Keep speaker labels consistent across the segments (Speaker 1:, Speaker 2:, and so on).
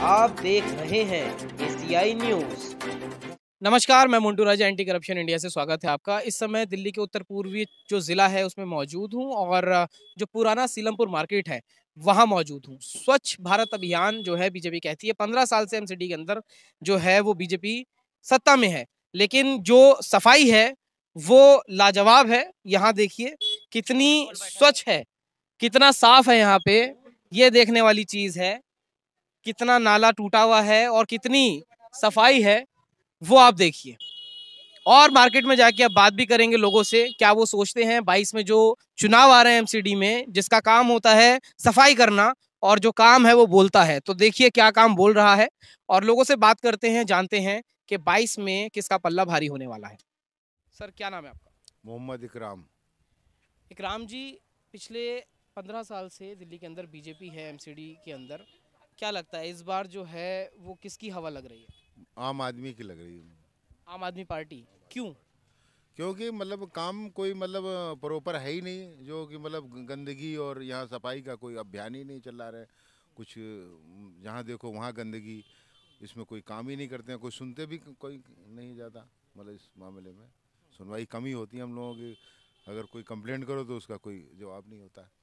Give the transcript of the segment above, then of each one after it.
Speaker 1: आप देख रहे हैं एसीआई न्यूज़
Speaker 2: नमस्कार, मैं Muntu Raja anti corruption India से स्वागत है आपका। इस समय दिल्ली के उत्तर पूर्वी जो ज़िला है, उसमें मौजूद हूँ और जो पुराना सीलमपुर मार्केट है, वहाँ मौजूद हूँ। स्वच्छ भारत अभियान जो है बीजेपी कहती है, पंद्रह साल से एमसीडी के अंदर जो है, वो बीजेपी सत्ता में है। लेकिन जो सफ़ाई है, वो लाजवाब है। यहाँ देखिए, कितनी स्वच्छ है, कितना साफ़ है यहाँ पे। ये देखने वाली चीज़ है कितना नाला टूटा हुआ है और कितनी सफ़ाई है वो आप देखिए। और मार्केट में जाके आप बात भी करेंगे लोगों से क्या वो सोचते हैं? बाईस में जो चुनाव आ रहे हैं एमसीडी में जिसका काम होता है सफ़ाई करना और जो काम है वो बोलता है। तो देखिए क्या काम बोल रहा है और लोगों से बात करते हैं जानते हैं कि बाईस में किसका पल्ला भारी होने वाला है। सर क्या नाम है आपका?
Speaker 3: मोहम्मद इकराम।
Speaker 2: इकराम जी पिछले पंद्रह साल से दिल्ली के अंदर बीजेपी है एमसीडी के अंदर। क्या लगता है इस बार जो है वो किसकी हवा लग रही है?
Speaker 3: आम आदमी की लग रही है।
Speaker 2: आम आदमी पार्टी। क्यों?
Speaker 3: क्योंकि मतलब काम कोई मतलब प्रॉपर है ही नहीं जो कि मतलब गंदगी और यहाँ सफ़ाई का कोई अभियान ही नहीं चला रहा है। कुछ जहाँ देखो वहाँ गंदगी इसमें कोई काम ही नहीं करते हैं कोई सुनते भी कोई नहीं जाता मतलब इस मामले में। सुनवाई कमी होती है हम लोगों की। अगर कोई कंप्लेंट करो तो उसका कोई जवाब नहीं होता। है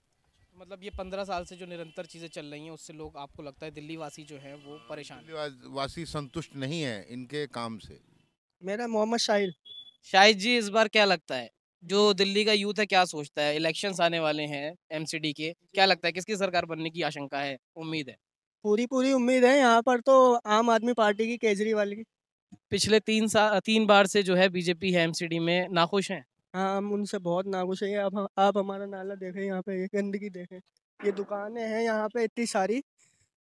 Speaker 2: मतलब ये पंद्रह साल से जो निरंतर चीज़ें चल रही हैं उससे लोग आपको लगता है दिल्ली वासी जो हैं वो परेशान?
Speaker 3: दिल्ली वासी संतुष्ट नहीं है इनके काम से।
Speaker 4: मेरा मोहम्मद शाहिद
Speaker 2: शाहिद जी इस बार क्या लगता है? जो दिल्ली का यूथ है क्या सोचता है? इलेक्शंस आने वाले हैं एमसीडी के क्या लगता है? किसकी सरकार बनने की आशंका है उम्मीद है?
Speaker 4: पूरी पूरी उम्मीद है यहाँ पर तो आम आदमी पार्टी की केजरीवाल की।
Speaker 2: पिछले तीन साल तीन बार से जो है बीजेपी है एमसीडी में नाखुश हैं?
Speaker 4: हाँ हम उनसे बहुत नाखुश हैं। अब आप हमारा नाला देखें यहाँ पे ये गंदगी देखें। ये दुकानें हैं यहाँ पे इतनी सारी।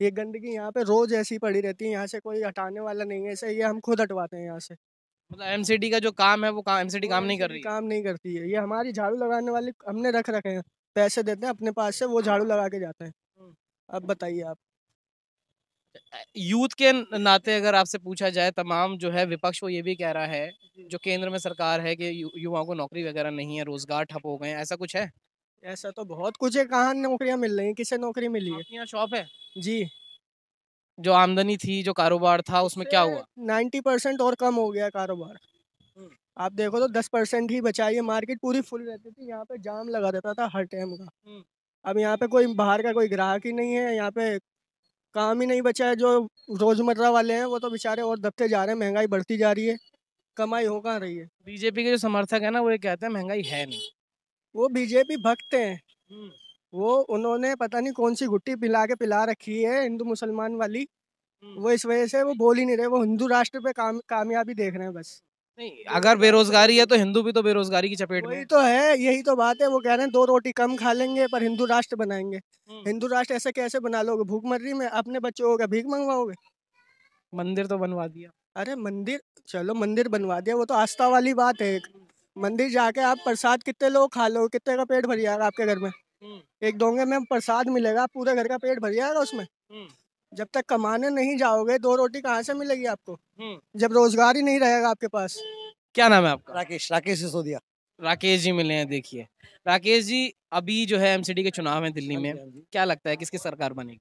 Speaker 4: ये गंदगी यहाँ पे रोज ऐसी पड़ी रहती है यहाँ से कोई हटाने वाला नहीं है ऐसे ये हम खुद हटवाते हैं यहाँ से।
Speaker 2: मतलब एमसीडी का जो काम है वो काम एमसीडी काम नहीं कर रही है?
Speaker 4: काम नहीं करती है। ये हमारी झाड़ू लगाने वाली हमने रख रखे हैं। पैसे देते हैं अपने पास से वो झाड़ू लगा के जाते हैं।
Speaker 2: हम्म।
Speaker 4: अब बताइए आप।
Speaker 2: यूथ के नाते अगर आपसे पूछा जाए तमाम जो है विपक्ष वो ये भी कह रहा है जो केंद्र में सरकार है कि युवाओं को नौकरी वगैरह नहीं है रोज़गार ठप हो गए ऐसा कुछ है?
Speaker 4: ऐसा तो बहुत कुछ है कहाँ नौकरियाँ मिल रही हैं किसे नौकरी मिली है?
Speaker 2: यहाँ शॉप है?
Speaker 4: जी।
Speaker 2: जो आमदनी थी जो कारोबार था उसमें क्या हुआ?
Speaker 4: नाइन्टी परसेंट और कम हो गया कारोबार। आप देखो तो दस परसेंट ही बचा है मार्केट पूरी फुल रहती थी यहाँ पे जाम लगा रहता था हर टाइम का। अब यहाँ पे कोई बाहर का कोई ग्राहक ही नहीं है यहाँ पे काम ही नहीं बचा है जो रोज़मर्रा वाले हैं वो तो बेचारे और दबते जा रहे हैं महँगाई बढ़ती जा रही है कमाई हो कहाँ रही है।
Speaker 2: बीजेपी के जो समर्थक है ना वो ये कहते हैं महँगाई है नहीं।
Speaker 4: वो बीजेपी भक्त हैं।
Speaker 2: हम्म।
Speaker 4: वो उन्होंने पता नहीं कौन सी गुट्टी पिला के पिला रखी है हिंदू मुसलमान वाली।
Speaker 2: हम्म।
Speaker 4: वो इस वजह से वो बोल ही नहीं रहे वो हिंदू राष्ट्र पे काम कामयाबी देख रहे हैं बस।
Speaker 2: नहीं अगर बेरोजगारी है तो हिंदू भी तो बेरोजगारी की चपेट में
Speaker 4: तो है यही तो बात है वो कह रहे हैं दो रोटी कम खा लेंगे पर हिंदू राष्ट्र बनाएँगे।
Speaker 2: हम्म।
Speaker 4: हिंदू राष्ट्र ऐसे कैसे बना लोगे? भूखमर्री में अपने बच्चों को भीख मंगवाओगे?
Speaker 2: मंदिर तो बनवा दिया।
Speaker 4: अरे मंदिर चलो मंदिर बनवा दिया वो तो आस्था वाली बात है एक। मंदिर जाके आप प्रसाद कितने लोग खा लो कितने का पेट भर जाएगा आपके घर में?
Speaker 2: हम्म।
Speaker 4: एक डोंगे में प्रसाद मिलेगा पूरे घर का पेट भर जाएगा उसमें।
Speaker 2: हम्म।
Speaker 4: जब तक कमाने नहीं जाओगे दो रोटी कहाँ से मिलेगी आपको?
Speaker 2: हम्म।
Speaker 4: जब रोज़गार ही नहीं रहेगा आपके पास।
Speaker 2: क्या नाम है आपका?
Speaker 5: राकेश राकेश सिसोदिया।
Speaker 2: राकेश जी मिले हैं देखिए। राकेश जी अभी जो है एमसीडी के चुनाव है दिल्ली में। क्या लगता है किसकी सरकार बनेगी?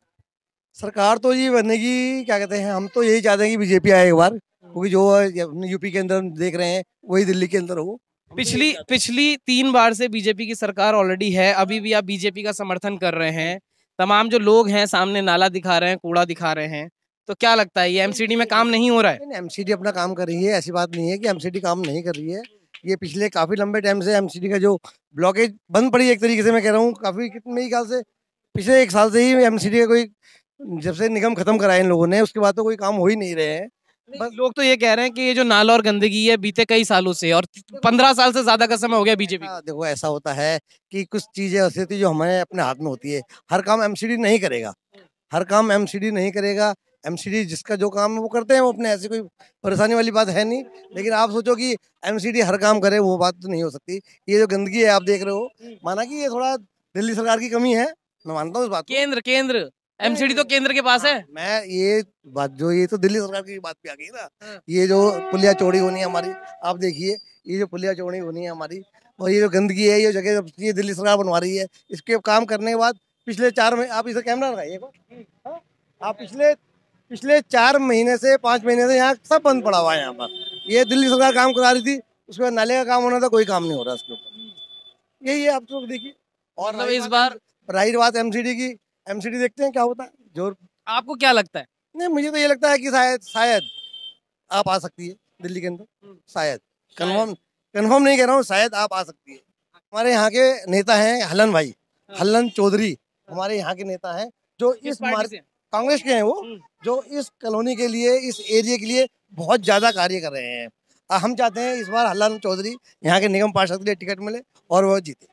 Speaker 5: सरकार तो ये बनेगी क्या कहते हैं हम तो यही चाहते हैं कि बीजेपी आए एक बार क्योंकि जो अपने यूपी के अंदर देख रहे हैं वही दिल्ली के अंदर हो।
Speaker 2: पिछली पिछली तीन बार से बीजेपी की सरकार ऑलरेडी है अभी भी आप बीजेपी का समर्थन कर रहे हैं। तमाम जो लोग हैं सामने नाला दिखा रहे हैं कूड़ा दिखा रहे हैं तो क्या लगता है ये एमसीडी में काम नहीं हो रहा है?
Speaker 5: एमसीडी अपना काम कर रही है ऐसी बात नहीं है कि एमसीडी काम नहीं कर रही है। ये पिछले काफ़ी लंबे टाइम से एमसीडी का जो ब्लॉकेज बंद पड़ी है एक तरीके से मैं कह रहा हूँ काफ़ी कितने ही ख्याल से पिछले एक साल से ही एमसीडी का कोई जब से निगम खत्म कराए इन लोगों ने उसके बाद तो कोई काम हो ही नहीं रहे हैं।
Speaker 2: बस लोग तो ये कह रहे हैं कि ये जो नाला और गंदगी है बीते कई सालों से और पंद्रह साल से ज़्यादा का समय हो गया बीजेपी
Speaker 5: देखो ऐसा होता है कि कुछ चीज़ें ऐसी होती जो हमारे अपने हाथ में होती है। हर काम एमसीडी नहीं करेगा। हर काम एमसीडी नहीं करेगा। एमसीडी जिसका जो काम है वो करते हैं वो अपने ऐसी कोई परेशानी वाली बात है नहीं। लेकिन आप सोचो कि एमसीडी हर काम करे वो बात तो नहीं हो सकती। ये जो गंदगी है आप देख रहे हो। माना कि ये थोड़ा दिल्ली सरकार की कमी है। मैं मानता हूँ इस बात
Speaker 2: केंद्र केंद्र। एमसीडी तो केंद्र के पास है
Speaker 5: हाँ, मैं ये बात जो ये तो दिल्ली सरकार की बात पे आ गई ना
Speaker 2: हाँ।
Speaker 5: ये जो पुलिया चौड़ी होनी है हमारी आप देखिए ये जो पुलिया चौड़ी होनी है हमारी और ये जो गंदगी है ये जगह ये दिल्ली सरकार बनवा रही है इसके काम करने के बाद पिछले चार महीने आप इसे कैमरा लगाइए हाँ? आप पिछले पिछले चार महीने से पाँच महीने से यहाँ सब बंद पड़ा हुआ है यहाँ पर ये दिल्ली सरकार काम करा रही थी उसके बाद नाले का काम होना था कोई काम नहीं हो रहा उसके ऊपर यही है आप लोग देखिए और
Speaker 2: मतलब इस बार
Speaker 5: रही बात एमसीडी की एमसीडी देखते हैं क्या होता है? जो
Speaker 2: आपको क्या लगता है?
Speaker 5: नहीं मुझे तो ये लगता है कि शायद शायद आप आ सकती है दिल्ली के अंदर।
Speaker 2: हम्म।
Speaker 5: शायद। कन्फर्म कन्फर्म नहीं कह रहा हूँ शायद आप आ सकती है। हमारे यहाँ के नेता हैं हलन भाई
Speaker 2: हाँ।
Speaker 5: हलन चौधरी हमारे यहाँ के नेता हैं जो इस मार्ग कांग्रेस के हैं वो
Speaker 2: हम्म।
Speaker 5: जो इस कॉलोनी के लिए इस एरिया के लिए बहुत ज़्यादा कार्य कर रहे हैं। हम चाहते हैं इस बार हल्लान चौधरी यहाँ के निगम पार्षद के लिए टिकट मिले और वो जीते।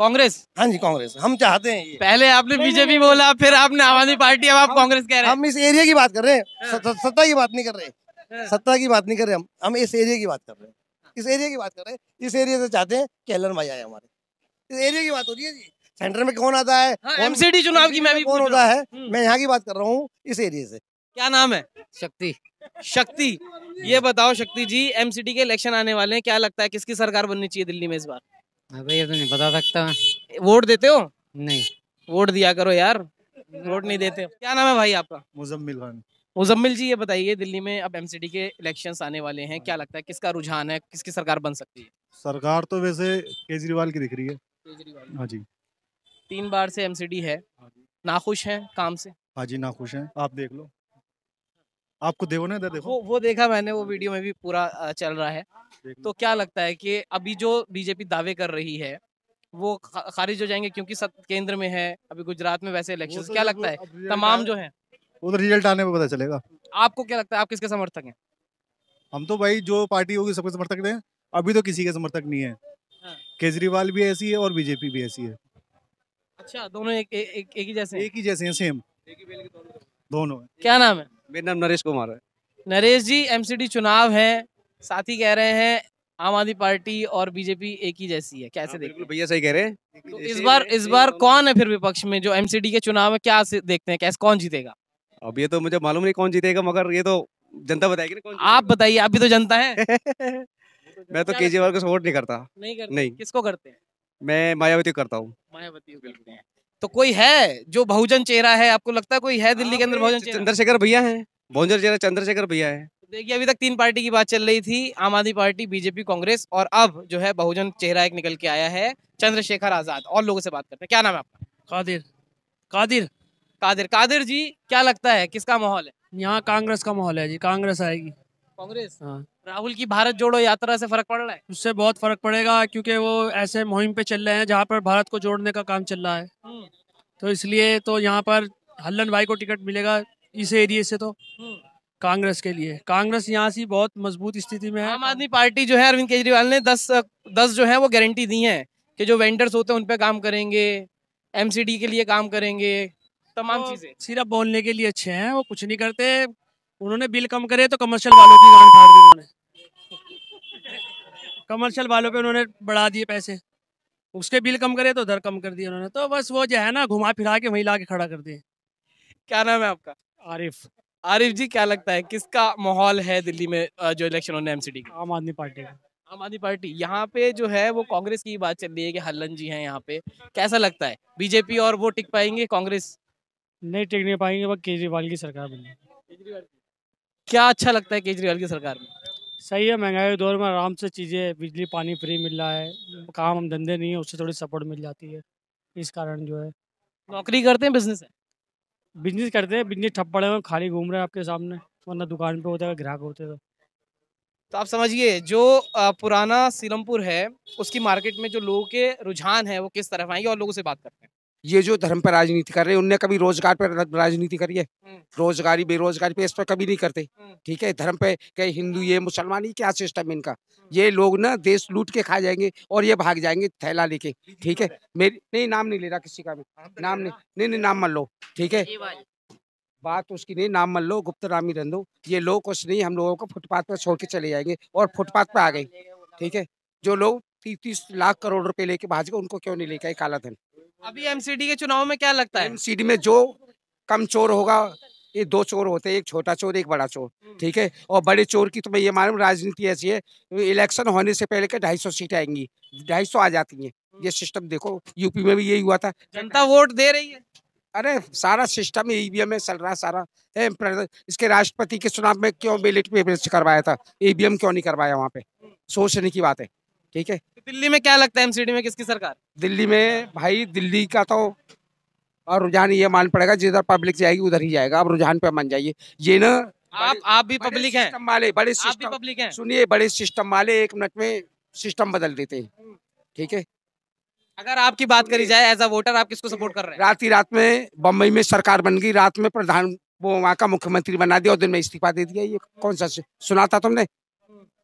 Speaker 2: कांग्रेस?
Speaker 5: हाँ जी कांग्रेस। हम चाहते हैं ये।
Speaker 2: पहले आपने बीजेपी बोला फिर आपने आम आदमी पार्टी अब आप कांग्रेस कह रहे हैं।
Speaker 5: हम इस एरिया की बात कर रहे हैं।
Speaker 2: हाँ।
Speaker 5: सत्ता की बात नहीं कर रहे।
Speaker 2: हाँ।
Speaker 5: सत्ता की बात नहीं कर रहे हम। हम इस एरिया की बात कर रहे हैं। इस एरिया की बात कर रहे हैं। इस एरिया से चाहते हैं कि हल्लन भाई आए हमारे। इस एरिया की बात हो रही है जी। सेंटर में कौन आता है?
Speaker 2: हाँ, एमसीडी चुनाव की मैं भी
Speaker 5: कौन होता है। मैं यहाँ की बात कर रहा हूँ इस एरिया से।
Speaker 2: क्या नाम है?
Speaker 6: शक्ति।
Speaker 2: शक्ति। ये बताओ शक्ति जी एमसीडी के इलेक्शन आने वाले हैं। क्या लगता है किसकी सरकार बननी चाहिए दिल्ली में इस बार?
Speaker 6: अबे ये तो नहीं बता सकता मैं।
Speaker 2: वोट देते हो?
Speaker 6: नहीं।
Speaker 2: वोट दिया करो यार। वोट नहीं देते हो। क्या नाम है भाई आपका?
Speaker 7: मुजम्मिल खान।
Speaker 2: मुजम्मिल जी ये बताइए दिल्ली में अब एमसीडी के इलेक्शंस आने वाले हैं क्या लगता है किसका रुझान है किसकी सरकार बन सकती है?
Speaker 7: सरकार तो वैसे केजरीवाल की दिख रही है। केजरीवाल। हाँ जी।
Speaker 2: तीन बार से एमसीडी है। नाखुश हैं काम से?
Speaker 7: हाँ जी नाखुश हैं। आप देख लो। आपको देखो ना इधर देखो।
Speaker 2: वो वो देखा मैंने वो वीडियो में भी पूरा चल रहा है। तो क्या लगता है कि अभी जो बीजेपी दावे कर रही है वो खारिज हो जाएँगे क्योंकि केंद्र में है अभी गुजरात में वैसे
Speaker 7: वो
Speaker 2: इलेक्शंस
Speaker 7: तो
Speaker 2: क्या लगता है? तमाम जो है।
Speaker 7: तो रिज़ल्ट आने में पता चलेगा।
Speaker 2: आपको क्या लगता है? आप किसके समर्थक हैं?
Speaker 7: हम तो भाई जो पार्टी होगी सबके समर्थक हैं। अभी तो किसी के समर्थक नहीं है।
Speaker 2: हाँ।
Speaker 7: केजरीवाल भी ऐसी है और बीजेपी भी ऐसी है।
Speaker 2: अच्छा दोनों एक एक, एक, एक ही जैसे
Speaker 7: एक ही जैसे हैं सेम दोनों हैं।
Speaker 2: क्या नाम है?
Speaker 8: मेरा नाम नरेश कुमार है।
Speaker 2: नरेश जी एमसीडी चुनाव है। साथ ही कह रहे हैं आम आदमी पार्टी और बीजेपी एक ही जैसी है। कैसे
Speaker 8: हाँ,
Speaker 2: देखते
Speaker 8: भैया सही कह रहे हैं।
Speaker 2: तो इस बार इस बार कौन है फिर विपक्ष में जो एमसीडी के चुनाव में क्या देखते हैं? कैसे कौन जीतेगा?
Speaker 8: अब ये तो मुझे मालूम नहीं कौन जीतेगा मगर ये तो जनता बताएगी ना कौन
Speaker 2: आप बताइए आप भी तो जनता है।
Speaker 8: मैं तो केजरीवाल को सपोर्ट नहीं करता।
Speaker 2: नहीं करते।
Speaker 8: नहीं।
Speaker 2: किसको करते हैं?
Speaker 8: मैं मायावती करता हूँ।
Speaker 2: मायावती करते हैं। तो कोई है जो बहुजन चेहरा है? आपको लगता है कोई है दिल्ली के अंदर बहुजन चेहरा?
Speaker 8: चंद्रशेखर भैया है। बहुजन चेहरा चंद्रशेखर भैया है।
Speaker 2: देखिए अभी तक तीन पार्टी की बात चल रही थी आम आदमी पार्टी बीजेपी कांग्रेस और अब जो है बहुजन चेहरा एक निकल के आया है चंद्रशेखर आज़ाद। और लोगों से बात करते हैं। क्या नाम है आपका?
Speaker 9: कादिर। कादिर।
Speaker 2: कादिर। कादिर जी क्या लगता है? किसका माहौल है?
Speaker 9: यहाँ कांग्रेस का माहौल है जी कांग्रेस आएगी।
Speaker 2: कांग्रेस?
Speaker 9: हाँ।
Speaker 2: राहुल की भारत जोड़ो यात्रा से फ़र्क पड़ रहा है?
Speaker 9: उससे बहुत फ़र्क पड़ेगा क्योंकि वो ऐसे मुहिम पे चल रहे हैं जहाँ पर भारत को जोड़ने का काम चल रहा है।
Speaker 2: हम्म,
Speaker 9: तो इसलिए तो यहाँ पर हल्लन भाई को टिकट मिलेगा इस एरिए से तो।
Speaker 2: हम्म।
Speaker 9: कांग्रेस के लिए। कांग्रेस यहाँ से बहुत मज़बूत स्थिति में है।
Speaker 2: आम आदमी पार्टी जो है अरविंद केजरीवाल ने दस दस जो है वो गारंटी दी है कि जो वेंडर्स होते हैं उन पे काम करेंगे एमसीडी के लिए काम करेंगे तमाम चीज़ें।
Speaker 9: सिर्फ़ बोलने के लिए अच्छे हैं वो कुछ नहीं करते। उन्होंने बिल कम करे तो कमर्शियल वालों की गांड फाड़ दी उन्होंने। कमर्शियल वालों पे उन्होंने बढ़ा दिए पैसे। उसके बिल कम करे तो उधर कम कर दिए उन्होंने। तो बस वो जो है ना घुमा फिरा के वहीं ला के खड़ा कर दिए।
Speaker 2: क्या नाम है आपका?
Speaker 9: आरिफ।
Speaker 2: आरिफ जी क्या लगता है किसका माहौल है दिल्ली में जो इलेक्शन होने एमसीडी का?
Speaker 9: आम आदमी पार्टी का।
Speaker 2: आम आदमी पार्टी। यहाँ पे जो है वो कांग्रेस की बात चल रही है कि हल्लन जी हैं यहाँ पे। कैसा लगता है? बीजेपी और वो टिक पाएँगे कांग्रेस?
Speaker 9: नहीं टिक नहीं पाएँगे वो केजरीवाल की सरकार बनी।
Speaker 2: क्या अच्छा लगता है केजरीवाल की सरकार में?
Speaker 9: सही है महँगाई के दौर में आराम से चीज़ें बिजली पानी फ्री मिल रहा है। काम धंधे नहीं है उससे थोड़ी सपोर्ट मिल जाती है इस कारण जो है।
Speaker 2: नौकरी करते हैं बिज़नेस है
Speaker 9: बिज़नेस करते हैं बिज़नेस ठप पड़े हुए हैं, खाली घूम रहे हैं आपके सामने वरना दुकान पे होता है ग्राहक होते तो
Speaker 2: तो आप समझिए जो पुराना सीलमपुर है उसकी मार्केट में जो लोगों के रुझान है वो किस तरफ़ आएँगे और लोगों से बात करते हैं?
Speaker 10: ये जो धर्म पर राजनीति कर रहे हैं उनने कभी रोज़गार पर राजनीति करी है?
Speaker 2: हम्म।
Speaker 10: रोजगारी बेरोजगारी पे इस पर कभी नहीं करते।
Speaker 2: हम्म।
Speaker 10: ठीक है? धर्म पे कहे हिंदू ये मुसलमान ये क्या सिस्टम है इनका? ये लोग ना देश लूट के खा जाएँगे और ये भाग जाएँगे थैला लेके। ठीक है? मेरी नहीं नाम नहीं ले रहा किसी का भी। नाम नहीं नहीं नहीं नाम मान लो। ठीक है? बात उसकी नहीं नाम मान लो गुप्त ही दो ये लोग कुछ नहीं हम लोगों को फुटपाथ पर छोड़ के चले जाएँगे और फुटपाथ पे आ गए। ठीक है? जो लोग तीस तीस लाख करोड़ रुपए लेके भाज गए उनको क्यों नहीं लेके आए काला धन?
Speaker 2: अभी एमसीडी के चुनाव में क्या लगता है?
Speaker 10: एमसीडी में जो कम चोर होगा ये दो चोर होते हैं एक छोटा चोर एक बड़ा चोर ठीक है? और बड़े चोर की तो मैं ये मालूम राजनीति ऐसी है इलेक्शन होने से पहले के ढाई सौ सीटें आएँगी ढाई सौ आ जाती हैं। ये सिस्टम देखो यूपी में भी यही हुआ था।
Speaker 2: जनता वोट दे रही है।
Speaker 10: अरे सारा सिस्टम ईवीएम में चल रहा सारा। है इसके राष्ट्रपति के चुनाव में क्यों बैलेट पेपर करवाया था? ईवीएम क्यों नहीं करवाया वहाँ पे? सोचने की बात है। ठीक है?
Speaker 2: तो दिल्ली में क्या लगता है एमसीडी में किसकी सरकार?
Speaker 10: दिल्ली में भाई दिल्ली का तो और रुझान ये मान पड़ेगा जिधर पब्लिक जाएगी उधर ही जाएगा। अब रुझान पे मान जाइए। ये ना
Speaker 2: आप आप भी पब्लिक हैं।
Speaker 10: वाले बड़े सिस्टम
Speaker 2: पब्लिक हैं।
Speaker 10: सुनिए बड़े सिस्टम वाले एक मिनट में सिस्टम बदल देते हैं। ठीक है?
Speaker 2: अगर आपकी बात करी जाए एज अ वोटर आप किसको सपोर्ट कर रहे हैं?
Speaker 10: रात ही रात में बम्बई में सरकार बन गई रात में प्रधान वो वहाँ का मुख्यमंत्री बना दिया और दिन में इस्तीफा दे दिया। ये कौन सा सु- सुना था तुमने?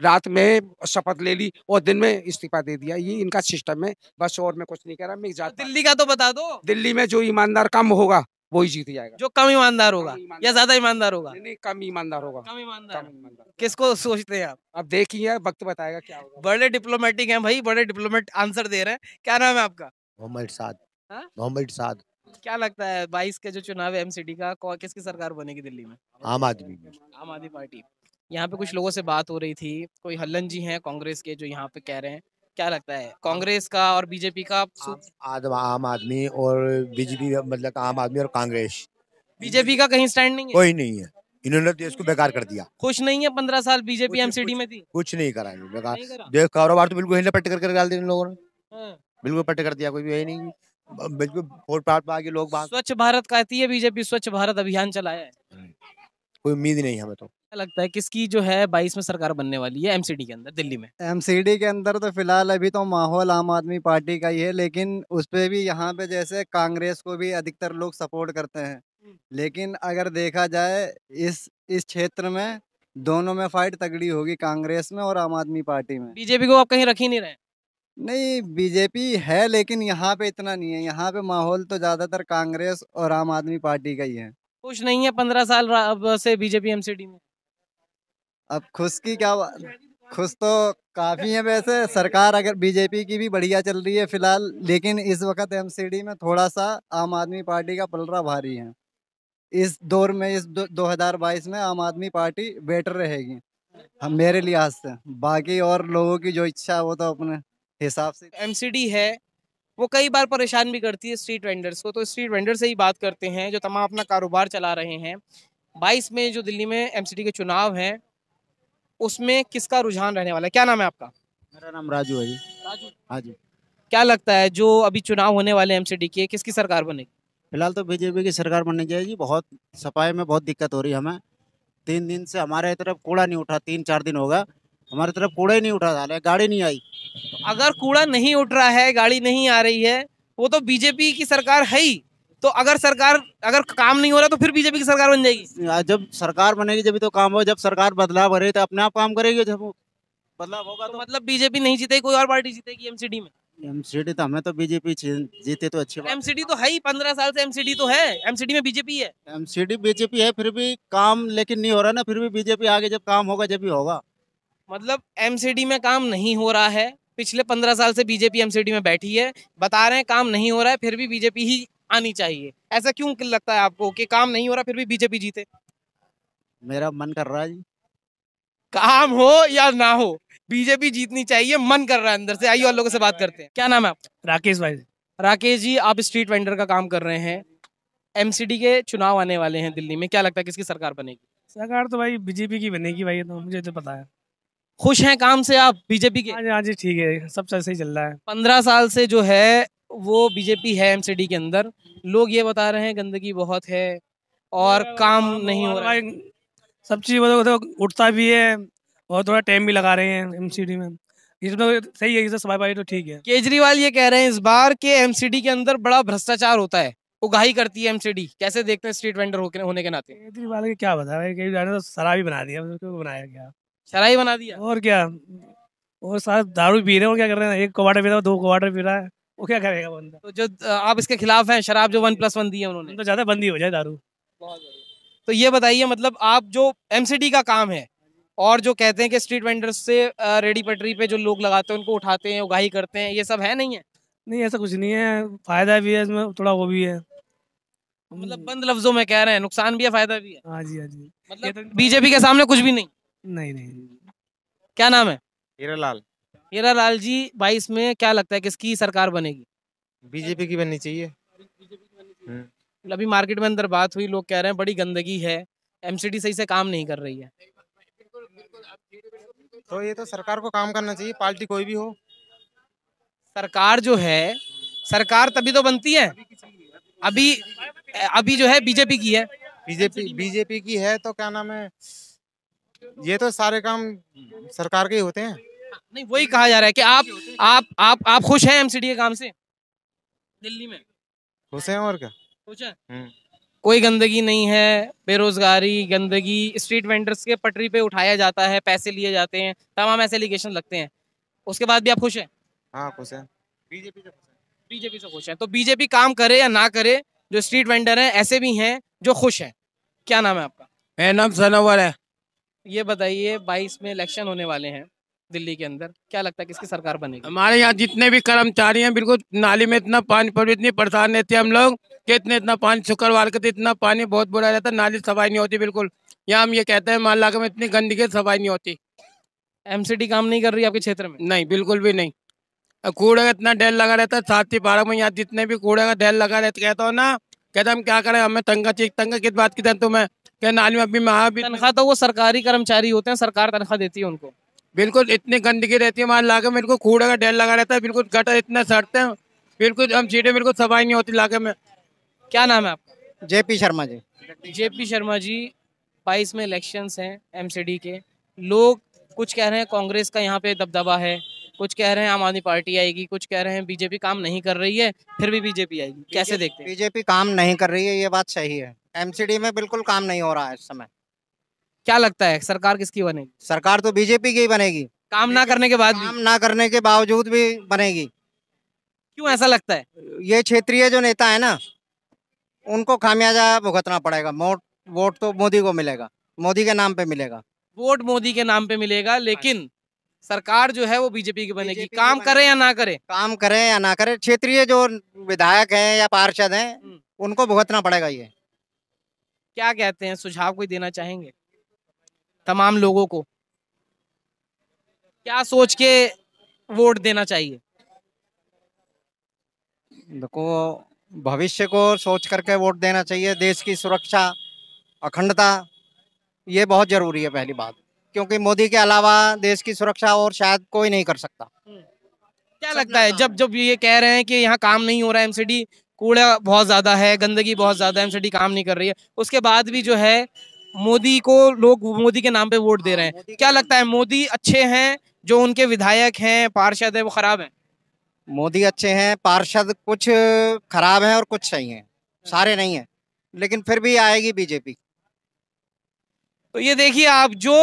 Speaker 10: रात में शपथ ले ली और दिन में इस्तीफा दे दिया। ये इनका सिस्टम है। बस और मैं कुछ नहीं कह रहा मैं जाता
Speaker 2: दिल्ली का तो बता दो।
Speaker 10: दिल्ली में जो ईमानदार कम होगा वही जीत जाएगा।
Speaker 2: जो कम ईमानदार होगा
Speaker 10: कम
Speaker 2: या ज़्यादा ईमानदार होगा?
Speaker 10: नहीं, नहीं कम ईमानदार होगा।
Speaker 2: कम ईमानदार।
Speaker 10: ईमानदार।
Speaker 2: किसको सोचते हैं आप?
Speaker 10: अब देखिए वक्त बताएगा क्या होगा।
Speaker 2: बड़े डिप्लोमेटिक हैं भाई बड़े डिप्लोमेट आंसर दे रहे हैं। क्या नाम है आपका?
Speaker 11: मोहम्मद साद।
Speaker 2: हाँ?
Speaker 11: मोहम्मद साद।
Speaker 2: क्या लगता है बाईस के जो चुनाव है एमसीडी का किसकी सरकार बनेगी दिल्ली में?
Speaker 11: आम आदमी
Speaker 2: आम आदमी पार्टी। यहाँ पे कुछ लोगों से बात हो रही थी कोई हल्लन जी हैं कांग्रेस के जो यहाँ पे कह रहे हैं। क्या लगता है कांग्रेस का और बीजेपी का
Speaker 11: आम, आदम आम आदमी और बीजेपी मतलब आम आदमी और कांग्रेस।
Speaker 2: बीजेपी का कहीं स्टैंड नहीं है?
Speaker 11: कोई नहीं है। इन्होंने देश को बेकार कर दिया।
Speaker 2: खुश नहीं है पंद्रह साल बीजेपी एमसीडी में थी?
Speaker 11: कुछ नहीं करा बेकार। देख कारोबार तो बिल्कुल हिलने पट्टे कर कर डाल दिया इन लोगों ने।
Speaker 2: हाँ।
Speaker 11: बिल्कुल पट्टे कर दिया कोई भी है नहीं। बिल्कुल वोट पाट पा के लोग
Speaker 2: स्वच्छ भारत कहती है बीजेपी स्वच्छ भारत अभियान चलाया है।
Speaker 11: कोई उम्मीद नहीं हमें तो।
Speaker 2: क्या लगता है किसकी जो है बाईस में सरकार बनने वाली है एमसीडी के अंदर दिल्ली में?
Speaker 12: एमसीडी के अंदर तो फ़िलहाल अभी तो माहौल आम आदमी पार्टी का ही है लेकिन उस पे भी यहाँ पे जैसे कांग्रेस को भी अधिकतर लोग सपोर्ट करते हैं। लेकिन अगर देखा जाए इस इस क्षेत्र में दोनों में फाइट तगड़ी होगी कांग्रेस में और आम आदमी पार्टी में।
Speaker 2: बीजेपी को आप कहीं रख ही नहीं रहे
Speaker 12: नहीं बीजेपी है लेकिन यहाँ पे इतना नहीं है। यहाँ पे माहौल तो ज़्यादातर कांग्रेस और आम आदमी पार्टी का ही है।
Speaker 2: खुश नहीं है पंद्रह साल से बीजेपी एमसीडी में।
Speaker 12: अब खुश की क्या खुश तो काफ़ी है वैसे सरकार अगर बीजेपी की भी बढ़िया चल रही है फ़िलहाल लेकिन इस वक्त एमसीडी में थोड़ा सा आम आदमी पार्टी का पलरा भारी है। इस दौर में इस दो, 2022 में आम आदमी पार्टी बेटर रहेगी हम मेरे लिहाज से। बाकी और लोगों की जो इच्छा है वो तो अपने हिसाब से
Speaker 2: एमसीडी है वो कई बार परेशान भी करती है स्ट्रीट वेंडर्स को तो स्ट्रीट वेंडर से ही बात करते हैं जो तमाम अपना कारोबार चला रहे हैं। बाईस में जो दिल्ली में एमसीडी के चुनाव हैं उसमें किसका रुझान रहने वाला है? क्या नाम है आपका?
Speaker 13: मेरा नाम राजू है जी।
Speaker 2: राजू।
Speaker 13: हाँ जी।
Speaker 2: क्या लगता है जो अभी चुनाव होने वाले एमसीडी के किसकी सरकार बनेगी?
Speaker 13: फ़िलहाल तो बीजेपी की सरकार बननी चाहिए जी। बहुत सफ़ाई में बहुत दिक्कत हो रही है हमें। तीन दिन से हमारे तरफ़ कूड़ा नहीं उठा तीन चार दिन होगा। हमारी तरफ़ कूड़ा ही नहीं उठा हाल गाड़ी नहीं आई।
Speaker 2: अगर कूड़ा नहीं उठ रहा है गाड़ी नहीं आ रही है वो तो बीजेपी की सरकार है ही। तो अगर सरकार अगर काम नहीं हो रहा तो फिर बीजेपी की सरकार बन जाएगी।
Speaker 13: जब सरकार बनेगी जब तो काम हो जब सरकार बदलाव करे तो अपने आप काम करेगी जब बदलाव होगा
Speaker 2: तो मतलब बीजेपी नहीं जीतेगी कोई और पार्टी जीतेगी एमसीडी में?
Speaker 13: एमसीडी तो हमें तो बीजेपी जीते तो अच्छी बात।
Speaker 2: एमसीडी तो है ही पंद्रह साल से एमसीडी तो है। एमसीडी में बीजेपी है।
Speaker 13: एमसीडी बीजेपी है फिर भी काम लेकिन नहीं हो रहा ना फिर भी बीजेपी आगे जब काम होगा जब भी होगा।
Speaker 2: मतलब एमसीडी में काम नहीं हो रहा है। पिछले पंद्रह साल से बीजेपी एमसीडी में बैठी है। बता रहे हैं काम नहीं हो रहा है फिर भी बीजेपी ही आनी चाहिए। ऐसा क्यों लगता है आपको कि काम नहीं हो रहा फिर भी बीजेपी जीते?
Speaker 13: मेरा मन कर रहा है जी।
Speaker 2: काम हो या ना हो बीजेपी जीतनी चाहिए मन कर रहा है अंदर से। आइए और लोगों से बात करते हैं। क्या नाम है आपका?
Speaker 9: राकेश भाई।
Speaker 2: राकेश जी आप स्ट्रीट वेंडर का काम कर रहे हैं। एमसीडी के चुनाव आने वाले हैं दिल्ली में। क्या लगता है किसकी सरकार बनेगी?
Speaker 9: सरकार तो भाई बीजेपी की बनेगी भाई तो मुझे तो पता है।
Speaker 2: खुश हैं काम से आप बीजेपी के?
Speaker 9: हाँ जी हाँ जी ठीक है। सब सही चल रहा है।
Speaker 2: पंद्रह साल से जो है वो बीजेपी है एमसीडी के अंदर। लोग ये बता रहे हैं गंदगी बहुत है और काम नहीं हो रहा है।
Speaker 9: सब चीज़ तो उठता भी है और थोड़ा टाइम भी लगा रहे हैं एमसीडी में। इसमें सही है ये सफ़ाई तो ठीक है।
Speaker 2: केजरीवाल ये कह रहे हैं इस बार के एमसीडी के अंदर बड़ा भ्रष्टाचार होता है उगाही करती है एमसीडी कैसे देखते हैं स्ट्रीट वेंडर होने के नाते?
Speaker 9: केजरीवाल के क्या बता केजरीवाल ने तो शराबी बना दिया उसको बनाया क्या?
Speaker 2: शराबी बना दिया?
Speaker 9: और क्या? और सारा दारू पी रहे हैं क्या कर रहे हैं? एक क्वार्टर पी रहा है दो क्वार्टर पी रहा है। वो क्या करेगा बंदा?
Speaker 2: तो जो आप इसके खिलाफ हैं शराब जो वन प्लस वन दी है उन्होंने।
Speaker 9: तो ज़्यादा बंदी हो जाए दारू।
Speaker 2: तो ये बताइए मतलब आप जो एमसीडी का काम है और जो कहते हैं कि स्ट्रीट वेंडर्स से रेडी पटरी पे जो लोग लगाते हैं उनको उठाते हैं उगाही करते हैं ये सब है नहीं है?
Speaker 9: नहीं ऐसा कुछ नहीं है। फ़ायदा भी है इसमें थोड़ा वो भी है।
Speaker 2: मतलब बंद लफ्जों में कह रहे हैं नुकसान भी है फ़ायदा भी है?
Speaker 9: हाँ जी हाँ जी।
Speaker 2: मतलब बीजेपी के सामने कुछ भी नहीं?
Speaker 9: नहीं नहीं।
Speaker 2: क्या नाम है?
Speaker 14: हीरालाल।
Speaker 2: हीरा लाल जी बाईस में क्या लगता है किसकी सरकार बनेगी?
Speaker 14: बीजेपी की बननी चाहिए।
Speaker 2: अभी मार्केट में अंदर बात हुई लोग कह रहे हैं बड़ी गंदगी है एमसीडी सही से काम नहीं कर रही है।
Speaker 14: तो ये तो सरकार को काम करना चाहिए पार्टी कोई भी हो।
Speaker 2: सरकार जो है सरकार तभी तो बनती है। अभी अभी जो है बीजेपी की है।
Speaker 14: बीजेपी बीजेपी की है तो क्या नाम है? ये तो सारे काम सरकार के ही होते हैं।
Speaker 2: नहीं वही कहा जा रहा है कि आप आप आप आप खुश हैं एमसीडी के काम से? दिल्ली में।
Speaker 14: खुश हैं और क्या?
Speaker 2: खुश हैं?
Speaker 14: हम्म।
Speaker 2: कोई गंदगी नहीं है बेरोजगारी गंदगी स्ट्रीट वेंडर्स के पटरी पे उठाया जाता है पैसे लिए जाते हैं तमाम ऐसे एलिगेशन लगते हैं। उसके बाद भी आप खुश हैं?
Speaker 14: हाँ खुश हैं।
Speaker 2: बीजेपी से बीजेपी से खुश हैं। तो बीजेपी काम करे या ना करे जो स्ट्रीट वेंडर हैं ऐसे भी हैं जो खुश हैं। क्या नाम है आपका?
Speaker 15: मेरा नाम सनोवर है।
Speaker 2: ये बताइए बाईस में इलेक्शन होने वाले हैं। दिल्ली के अंदर? क्या लगता है किसकी सरकार बनेगी?
Speaker 15: हमारे यहाँ जितने भी कर्मचारी हैं बिल्कुल नाली में इतना पानी पड़ इतनी परेशान रहते हैं हम लोग कि इतने इतना पानी शुक्रवार के तो इतना पानी बहुत बुरा रहता है नाली सफ़ाई नहीं होती बिल्कुल। यहाँ हम ये कहते हैं के में इतनी गंदगी सफ़ाई नहीं होती।
Speaker 2: एमसीडी काम नहीं कर रही आपके क्षेत्र में?
Speaker 15: नहीं बिल्कुल भी नहीं। कूड़े का इतना ढेर लगा रहता है साथ ही पार्क में यहाँ जितने भी कूड़े का ढेर लगा रहता कहता हो ना कहते हम क्या करें हमें तंगा चाहिए तंगा किस बात की तुम्हें? क्या नाली में अभी भी
Speaker 2: तनख्वाह तो वो सरकारी कर्मचारी होते हैं सरकार तनख्वाह देती है उनको।
Speaker 15: बिल्कुल इतनी गंदगी रहती है मान लाके मेरे को कूड़े का ढेर लगा रहता है बिल्कुल गटर इतने सड़ते हैं बिल्कुल हम सीटें बिल्कुल सफ़ाई नहीं होती लाके में।
Speaker 2: क्या नाम है आपका?
Speaker 16: जेपी शर्मा जी।
Speaker 2: जेपी शर्मा जी बाईस में इलेक्शंस हैं एमसीडी के। लोग कुछ कह रहे हैं कांग्रेस का यहाँ पे दबदबा है कुछ कह रहे हैं आम आदमी पार्टी आएगी कुछ कह रहे हैं बीजेपी काम नहीं कर रही है फिर भी बीजेपी आएगी। कैसे देखते हैं?
Speaker 16: बीजेपी काम नहीं कर रही है ये बात सही है। एमसीडी में बिल्कुल काम नहीं हो रहा है इस समय।
Speaker 2: क्या लगता है सरकार किसकी बनेगी?
Speaker 16: सरकार तो बीजेपी की ही बनेगी।
Speaker 2: काम ना करने के बाद
Speaker 16: काम ना करने के बावजूद भी बनेगी।
Speaker 2: क्यों ऐसा लगता है?
Speaker 16: ये क्षेत्रीय जो नेता है ना उनको खामियाजा भुगतना पड़ेगा। वोट वोट तो मोदी को मिलेगा। मोदी के नाम पे मिलेगा।
Speaker 2: वोट मोदी के नाम पे मिलेगा लेकिन सरकार जो है वो बीजेपी की बनेगी। काम करे या ना करे?
Speaker 16: काम करे या ना करे क्षेत्रीय जो विधायक हैं या पार्षद हैं उनको भुगतना पड़ेगा ये।
Speaker 2: क्या कहते हैं सुझाव कोई देना चाहेंगे? तमाम लोगों को। क्या सोच के वोट देना चाहिए?
Speaker 16: देखो भविष्य को सोच करके वोट देना चाहिए। देश की सुरक्षा अखंडता ये बहुत ज़रूरी है पहली बात। क्योंकि मोदी के अलावा देश की सुरक्षा और शायद कोई नहीं कर सकता।
Speaker 2: क्या लगता है जब जब ये कह रहे हैं कि यहाँ काम नहीं हो रहा है एमसीडी कूड़ा बहुत ज़्यादा है गंदगी बहुत ज़्यादा है एमसीडी काम नहीं कर रही है। उसके बाद भी जो है मोदी को लोग मोदी के नाम पे वोट दे रहे हैं। क्या लगता है मोदी अच्छे हैं जो उनके विधायक हैं पार्षद है वो खराब है?
Speaker 16: मोदी अच्छे हैं पार्षद कुछ खराब हैं और कुछ सही हैं। सारे नहीं हैं लेकिन फिर भी आएगी बीजेपी।
Speaker 2: तो ये देखिए आप जो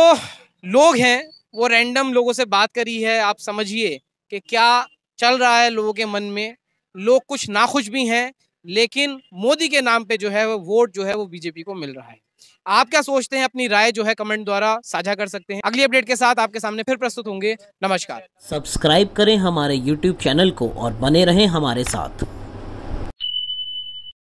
Speaker 2: लोग हैं वो रैंडम लोगों से बात करी है आप समझिए कि क्या चल रहा है लोगों के मन में। लोग कुछ नाखुश भी हैं लेकिन मोदी के नाम पे जो है वो वोट जो है वो बीजेपी को मिल रहा है। आप क्या सोचते हैं? अपनी राय जो है कमेंट द्वारा साझा कर सकते हैं। अगली अपडेट के साथ आपके सामने फिर प्रस्तुत होंगे। नमस्कार।
Speaker 1: सब्सक्राइब करें हमारे यूट्यूब चैनल को और बने रहें हमारे साथ।